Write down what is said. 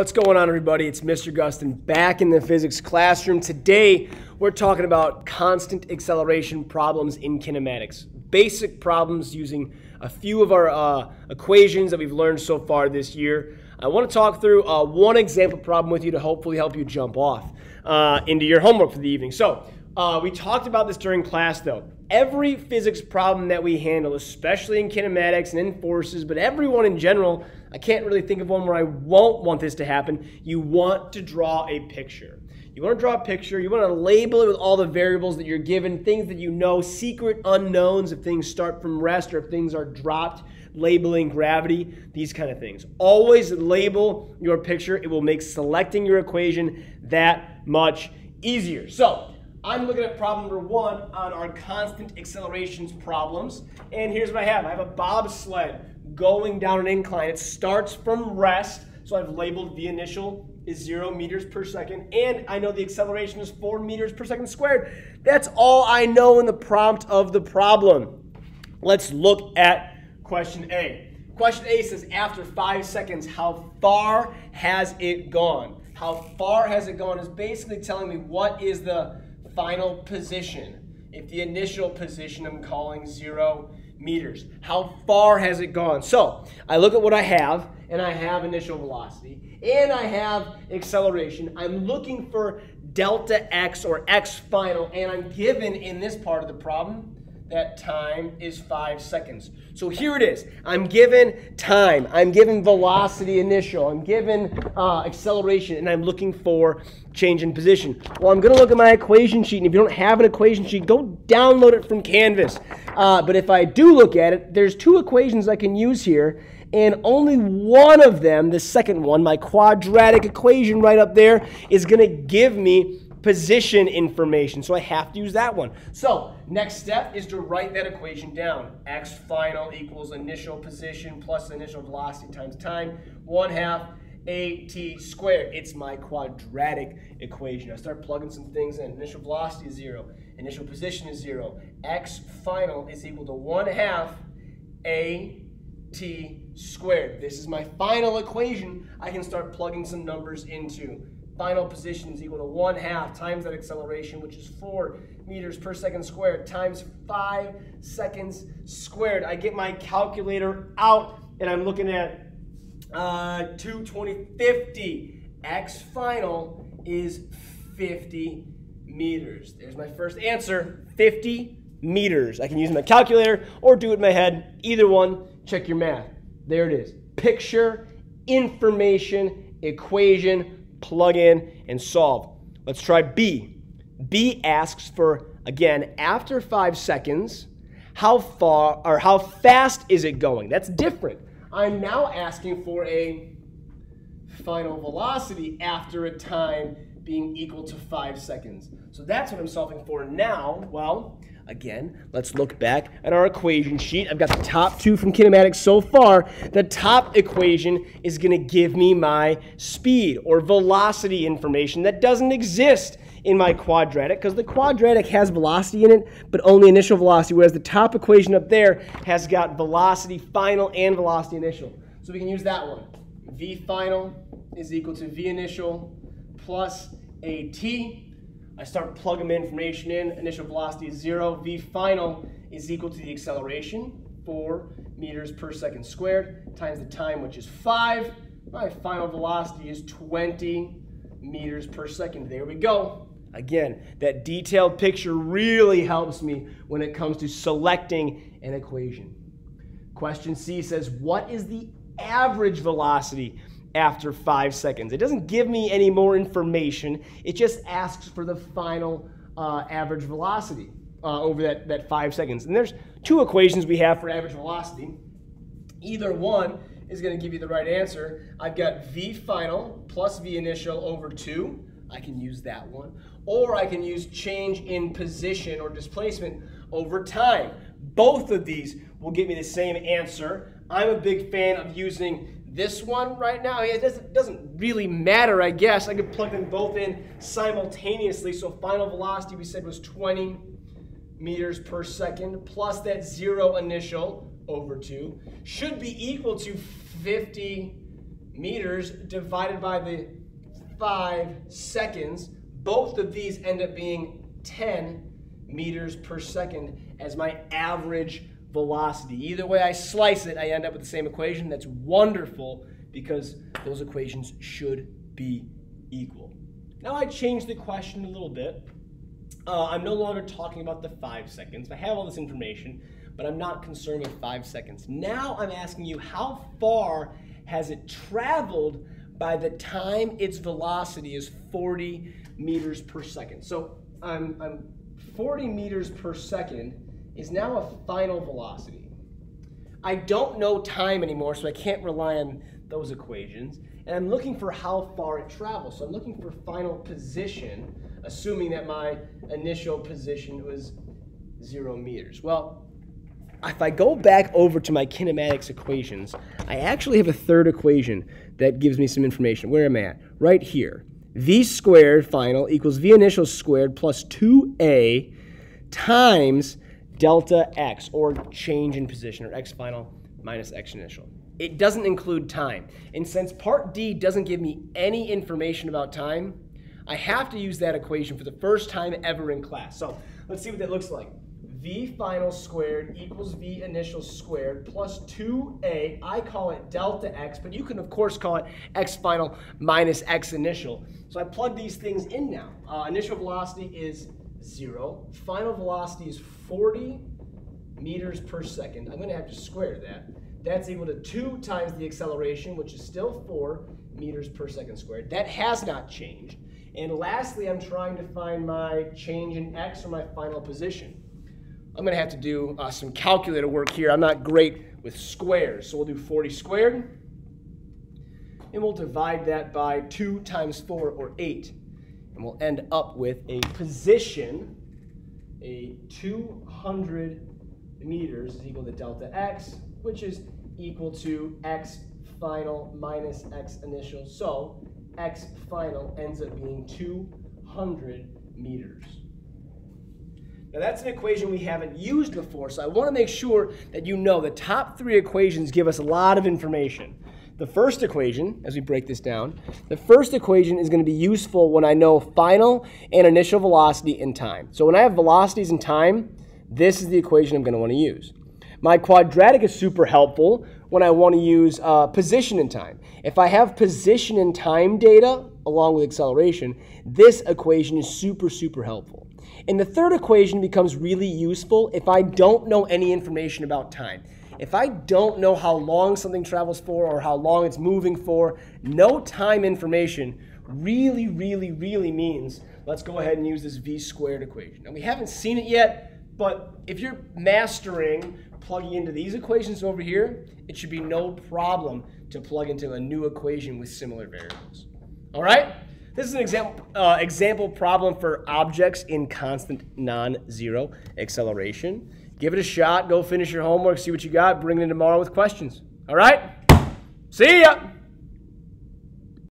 What's going on, everybody? It's Mr. Gustin back in the physics classroom. Today, we're talking about constant acceleration problems in kinematics. Basic problems using a few of our uh, equations that we've learned so far this year. I want to talk through uh, one example problem with you to hopefully help you jump off uh, into your homework for the evening. So, uh, we talked about this during class, though. Every physics problem that we handle, especially in kinematics and in forces, but everyone in general, I can't really think of one where I won't want this to happen. You want to draw a picture. You want to draw a picture, you want to label it with all the variables that you're given, things that you know, secret unknowns if things start from rest or if things are dropped, labeling gravity, these kind of things. Always label your picture. It will make selecting your equation that much easier. So, I'm looking at problem number one on our constant accelerations problems. And here's what I have. I have a bobsled going down an incline. It starts from rest. So I've labeled the initial is zero meters per second. And I know the acceleration is four meters per second squared. That's all I know in the prompt of the problem. Let's look at question A. Question A says after five seconds, how far has it gone? How far has it gone is basically telling me what is the final position. If the initial position I'm calling zero meters, how far has it gone? So I look at what I have, and I have initial velocity, and I have acceleration. I'm looking for delta x or x final, and I'm given in this part of the problem that time is five seconds. So here it is. I'm given time. I'm given velocity initial. I'm given uh, acceleration, and I'm looking for change in position. Well, I'm going to look at my equation sheet, and if you don't have an equation sheet, go download it from Canvas. Uh, but if I do look at it, there's two equations I can use here, and only one of them, the second one, my quadratic equation right up there, is going to give me position information. So I have to use that one. So next step is to write that equation down. X final equals initial position plus initial velocity times time. One half AT squared. It's my quadratic equation. I start plugging some things in. Initial velocity is zero. Initial position is zero. X final is equal to one half AT squared. This is my final equation. I can start plugging some numbers into final position is equal to 1 half times that acceleration, which is 4 meters per second squared, times 5 seconds squared. I get my calculator out, and I'm looking at uh, 220, 50. X final is 50 meters. There's my first answer, 50 meters. I can use my calculator or do it in my head. Either one, check your math. There it is. Picture, information, equation, plug in, and solve. Let's try B. B asks for, again, after five seconds, how far or how fast is it going? That's different. I'm now asking for a final velocity after a time being equal to five seconds. So that's what I'm solving for now. Well, Again, let's look back at our equation sheet. I've got the top two from kinematics so far. The top equation is going to give me my speed or velocity information that doesn't exist in my quadratic because the quadratic has velocity in it, but only initial velocity, whereas the top equation up there has got velocity final and velocity initial. So we can use that one. V final is equal to V initial plus AT I start plugging my information in. Initial velocity is zero. V final is equal to the acceleration, four meters per second squared, times the time, which is five. My final velocity is 20 meters per second. There we go. Again, that detailed picture really helps me when it comes to selecting an equation. Question C says, what is the average velocity after five seconds. It doesn't give me any more information. It just asks for the final uh, average velocity uh, over that, that five seconds. And there's two equations we have for average velocity. Either one is going to give you the right answer. I've got v final plus v initial over 2. I can use that one. Or I can use change in position or displacement over time. Both of these will give me the same answer. I'm a big fan of using this one right now, it doesn't, doesn't really matter, I guess. I could plug them both in simultaneously. So final velocity we said was 20 meters per second plus that zero initial over 2 should be equal to 50 meters divided by the 5 seconds. Both of these end up being 10 meters per second as my average velocity. Either way I slice it, I end up with the same equation. That's wonderful because those equations should be equal. Now I changed the question a little bit. Uh, I'm no longer talking about the five seconds. I have all this information, but I'm not concerned with five seconds. Now I'm asking you how far has it traveled by the time its velocity is 40 meters per second. So I'm, I'm 40 meters per second is now a final velocity. I don't know time anymore, so I can't rely on those equations. And I'm looking for how far it travels. So I'm looking for final position, assuming that my initial position was zero meters. Well, if I go back over to my kinematics equations, I actually have a third equation that gives me some information. Where am I at? Right here. V squared final equals V initial squared plus 2A times delta x, or change in position, or x final minus x initial. It doesn't include time. And since part D doesn't give me any information about time, I have to use that equation for the first time ever in class. So let's see what that looks like. V final squared equals V initial squared plus 2A. I call it delta x, but you can of course call it x final minus x initial. So I plug these things in now. Uh, initial velocity is zero. Final velocity is 40 meters per second. I'm gonna have to square that. That's equal to 2 times the acceleration, which is still 4 meters per second squared. That has not changed. And lastly, I'm trying to find my change in x or my final position. I'm going to have to do uh, some calculator work here. I'm not great with squares, so we'll do 40 squared. And we'll divide that by 2 times 4, or 8. And we'll end up with a position, a 200 meters is equal to delta x, which is equal to x final minus x initial. So x final ends up being 200 meters. Now that's an equation we haven't used before, so I want to make sure that you know the top three equations give us a lot of information. The first equation, as we break this down, the first equation is going to be useful when I know final and initial velocity and time. So when I have velocities and time, this is the equation I'm going to want to use. My quadratic is super helpful when I want to use uh, position and time. If I have position and time data along with acceleration, this equation is super, super helpful. And the third equation becomes really useful if I don't know any information about time. If I don't know how long something travels for or how long it's moving for, no time information really, really, really means let's go ahead and use this v squared equation. Now we haven't seen it yet, but if you're mastering plugging into these equations over here, it should be no problem to plug into a new equation with similar variables. All right? This is an example, uh, example problem for objects in constant non-zero acceleration. Give it a shot. Go finish your homework. See what you got. Bring it in tomorrow with questions. All right? See ya!